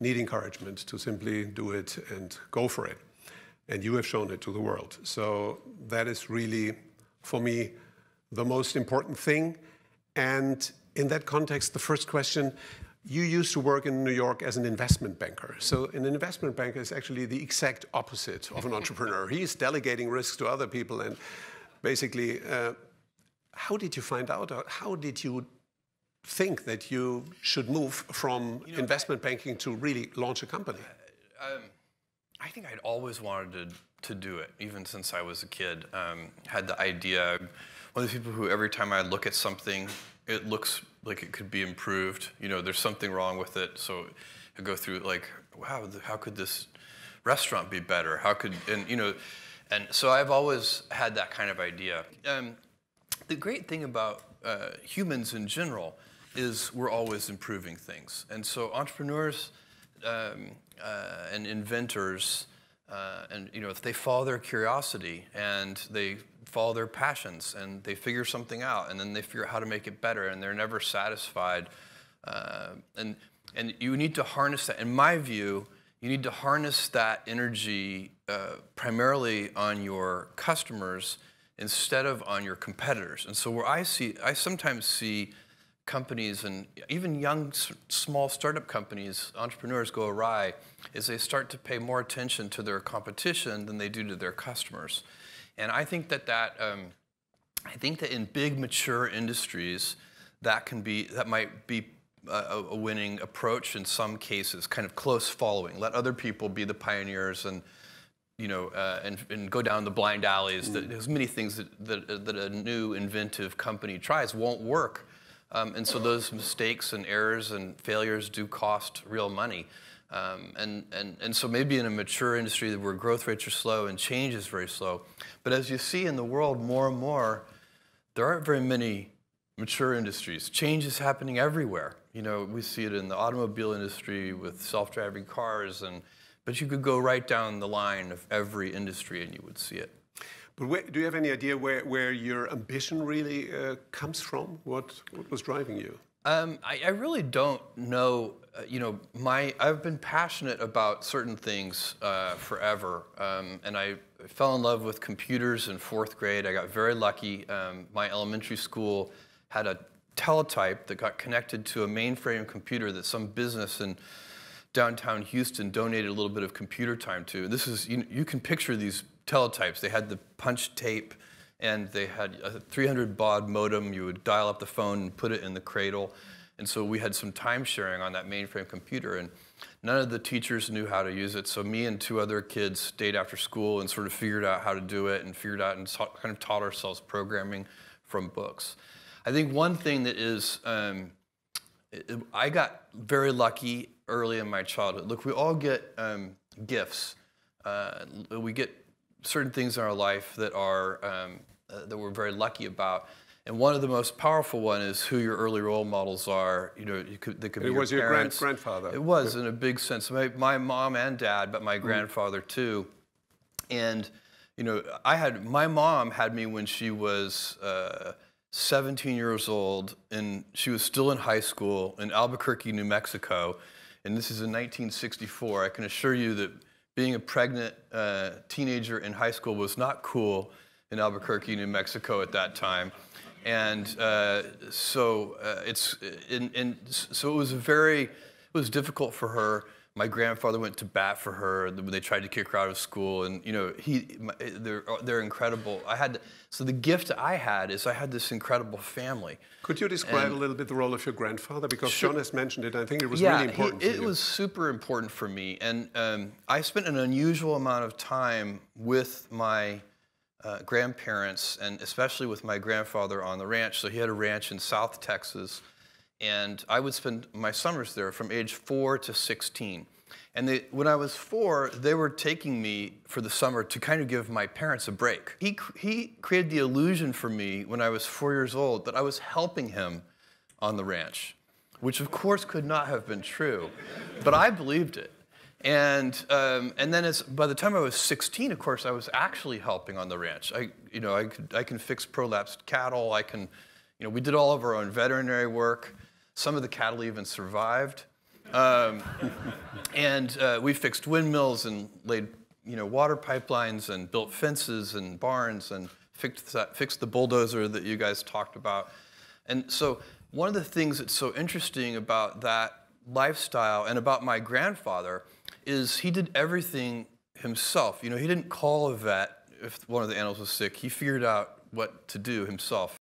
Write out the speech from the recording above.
need encouragement to simply do it and go for it. And you have shown it to the world. So that is really, for me, the most important thing. And in that context, the first question, you used to work in New York as an investment banker. So an investment banker is actually the exact opposite of an entrepreneur. He's delegating risks to other people. And basically, uh, how did you find out? How did you think that you should move from you know, investment banking to really launch a company? Uh, um, I think I'd always wanted to, to do it, even since I was a kid. Um, had the idea, one of the people who every time I look at something, it looks like it could be improved. You know, there's something wrong with it. So I go through like, wow, how could this restaurant be better? How could, and you know, and so I've always had that kind of idea. Um, the great thing about uh, humans in general is we're always improving things. And so entrepreneurs um, uh, and inventors, uh, and you know, if they follow their curiosity and they follow their passions and they figure something out and then they figure out how to make it better and they're never satisfied. Uh, and, and you need to harness that. In my view, you need to harness that energy uh, primarily on your customers instead of on your competitors. And so where I see, I sometimes see companies and even young, small startup companies, entrepreneurs go awry is they start to pay more attention to their competition than they do to their customers. And I think that that, um, I think that in big mature industries, that can be, that might be a, a, winning approach in some cases, kind of close following. Let other people be the pioneers and, you know, uh, and, and go down the blind alleys. That There's many things that, that, that a new inventive company tries won't work um, and so those mistakes and errors and failures do cost real money. Um, and, and, and so maybe in a mature industry where growth rates are slow and change is very slow. But as you see in the world more and more, there aren't very many mature industries. Change is happening everywhere. You know, we see it in the automobile industry with self-driving cars, and, but you could go right down the line of every industry and you would see it. But where, do you have any idea where, where your ambition really uh, comes from? What, what was driving you? Um, I, I, really don't know. Uh, you know, my I've been passionate about certain things uh, forever, um, and I fell in love with computers in fourth grade. I got very lucky. Um, my elementary school had a teletype that got connected to a mainframe computer that some business in downtown Houston donated a little bit of computer time to. This is you, you can picture these teletypes. They had the punch tape and they had a 300 baud modem. You would dial up the phone and put it in the cradle. And so we had some time sharing on that mainframe computer. And none of the teachers knew how to use it. So me and two other kids stayed after school and sort of figured out how to do it and figured out and kind of taught ourselves programming from books. I think one thing that is, um, it, I got very lucky early in my childhood. Look, we all get um, gifts. Uh, we get certain things in our life that are um, uh, that we're very lucky about. And one of the most powerful one is who your early role models are. You know, you could, they could it be was your, your parents. Grand, grandfather. It was in a big sense. My, my mom and dad, but my mm. grandfather too. And you know, I had my mom had me when she was uh, 17 years old, and she was still in high school in Albuquerque, New Mexico. And this is in 1964. I can assure you that being a pregnant uh, teenager in high school was not cool in Albuquerque, New Mexico at that time. And uh, so uh, it's, in, in, so it was very, it was difficult for her my grandfather went to bat for her when they tried to kick her out of school, and you know he, they're they're incredible. I had so the gift I had is I had this incredible family. Could you describe and, a little bit the role of your grandfather because sure, John has mentioned it. And I think it was yeah, really important. He, it was super important for me, and um, I spent an unusual amount of time with my. Uh, grandparents and especially with my grandfather on the ranch. So he had a ranch in South Texas, and I would spend my summers there from age four to 16. And they, when I was four, they were taking me for the summer to kind of give my parents a break. He, he created the illusion for me when I was four years old that I was helping him on the ranch, which of course could not have been true, but I believed it. And, um, and then as, by the time I was 16, of course, I was actually helping on the ranch. I, you know, I, could, I can fix prolapsed cattle. I can, you know, we did all of our own veterinary work. Some of the cattle even survived. Um, and uh, we fixed windmills and laid, you know, water pipelines and built fences and barns and fixed that, fixed the bulldozer that you guys talked about. And so one of the things that's so interesting about that lifestyle and about my grandfather is he did everything himself. You know, he didn't call a vet if one of the animals was sick. He figured out what to do himself.